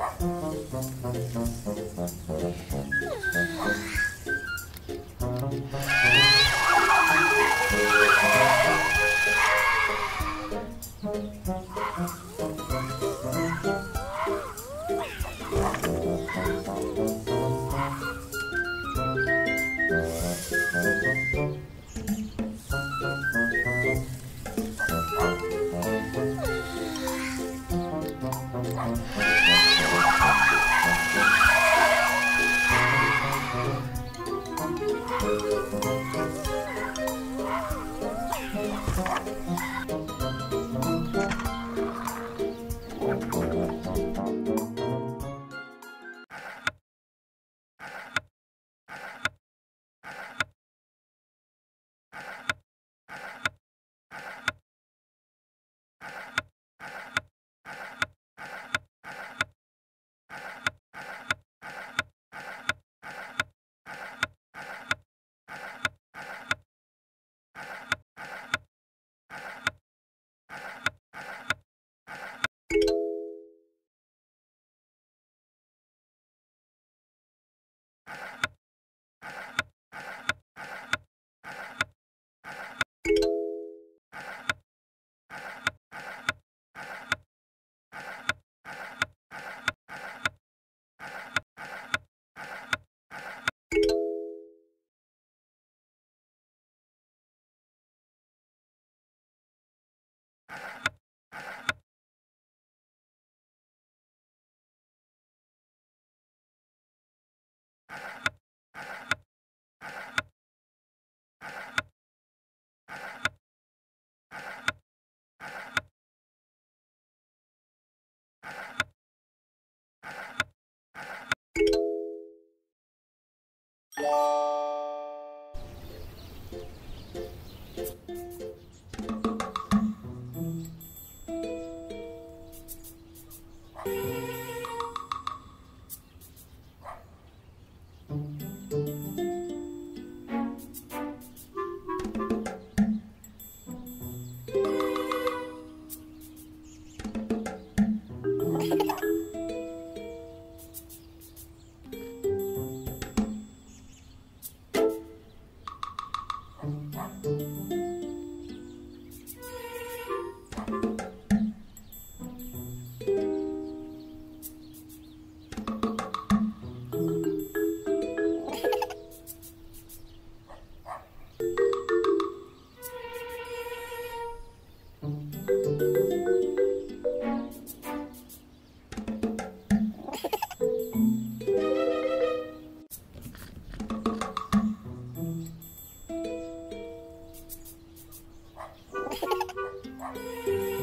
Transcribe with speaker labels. Speaker 1: ました。Krishna. か。